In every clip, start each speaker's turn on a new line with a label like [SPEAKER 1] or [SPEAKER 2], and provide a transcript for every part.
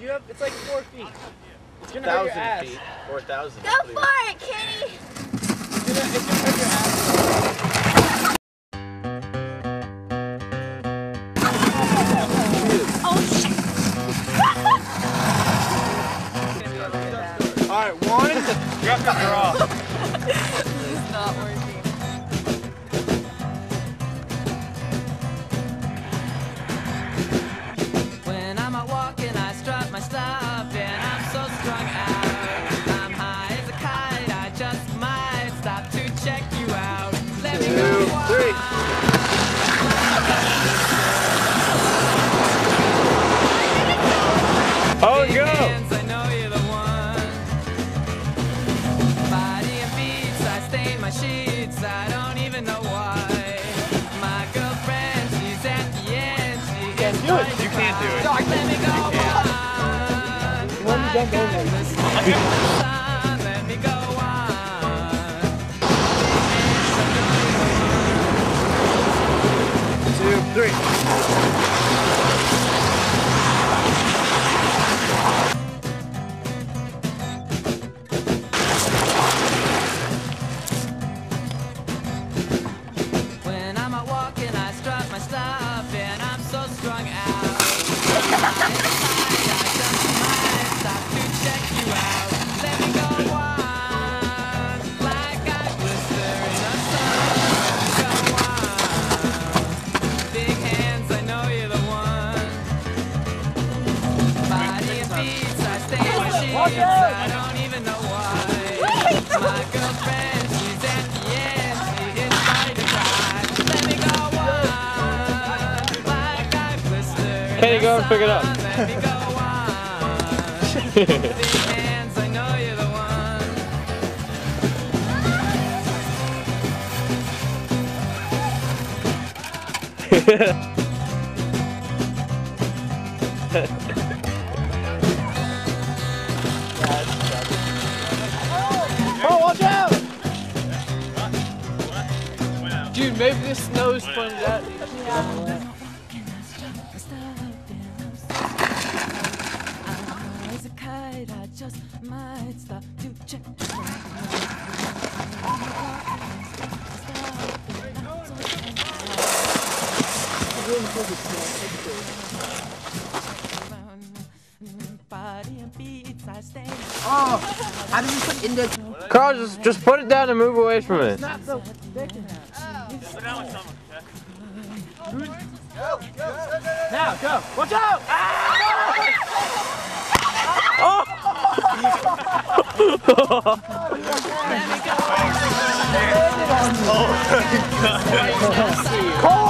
[SPEAKER 1] You have, it's like four feet. It's gonna hurt your
[SPEAKER 2] Thousand
[SPEAKER 1] ass.
[SPEAKER 2] feet. Four thousand.
[SPEAKER 3] Go for it, kitty!
[SPEAKER 1] It's gonna, it's gonna hurt your ass.
[SPEAKER 3] Oh shit!
[SPEAKER 1] All right, one. you have to draw. Two, three.
[SPEAKER 4] When I'm out walking, I strut my stuff, and I'm so strung out.
[SPEAKER 1] Kenny, go and pick it up.
[SPEAKER 4] sun.
[SPEAKER 1] maybe the snow's from that.
[SPEAKER 4] As I just might stop to check. Body and beats, I stay.
[SPEAKER 2] Oh, how do you put in the?
[SPEAKER 1] Carl, just just put it down and move away from it. Now, go. Watch out!
[SPEAKER 4] Buddy, you're a boy,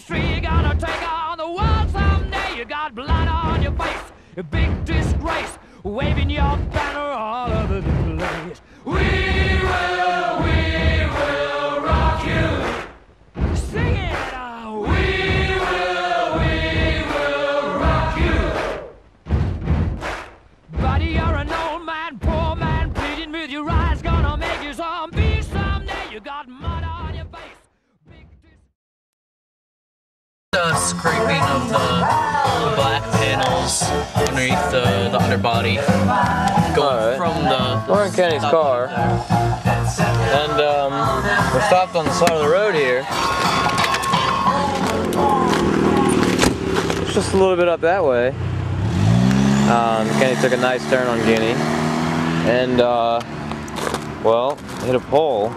[SPEAKER 4] shouting in the street. Gonna take on the world someday. You got blood on your face, a big disgrace, waving your banner the
[SPEAKER 5] scraping of the, the black panels underneath the, the underbody going
[SPEAKER 1] Alright.
[SPEAKER 5] from the,
[SPEAKER 1] We're in Kenny's car. And um, we're stopped on the side of the road here. It's just a little bit up that way.
[SPEAKER 6] Um, Kenny took a nice turn on Guinea. And, uh, well, hit a pole.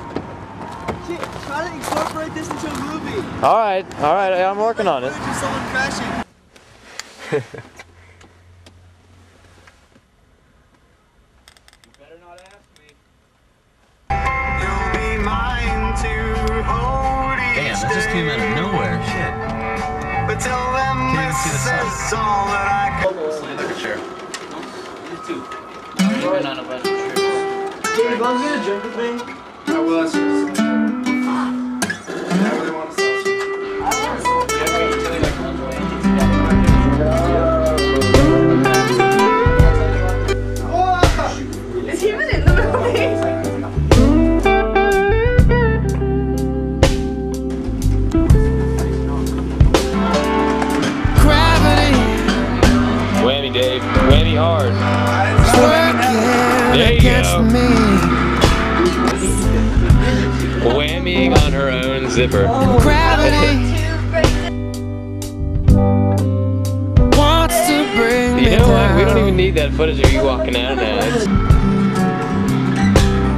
[SPEAKER 2] Shit, try to incorporate this into a movie.
[SPEAKER 6] Alright, alright, I'm working on it.
[SPEAKER 2] Just someone crashing.
[SPEAKER 5] Damn, that just came out of nowhere. Shit. Can't even see the sun. Look at Cheryl. Even on a bunch of trips.
[SPEAKER 2] Hey, you want to drink with me? I will.
[SPEAKER 3] In the movie?
[SPEAKER 6] Whammy, Dave. Whammy hard. There you go. Whammying on her own zipper. You know what? We don't even need that footage of you walking out now. It's,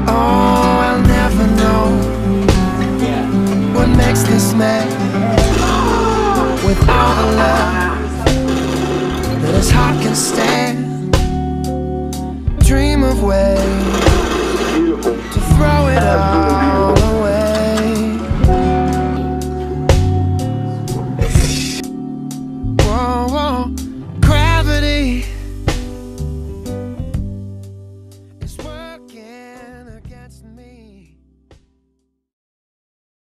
[SPEAKER 7] Oh, I'll never know what makes this man with all the love